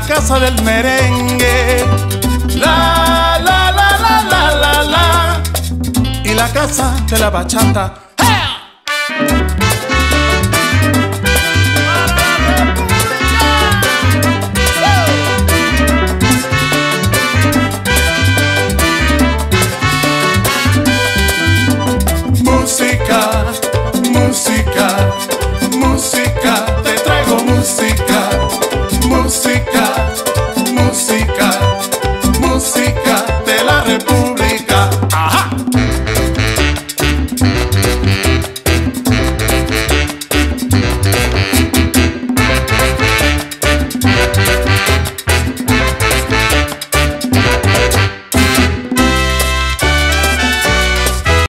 La casa del merengue. La la la la la la la y la casa de la bachata. música, música de la República. Ajá.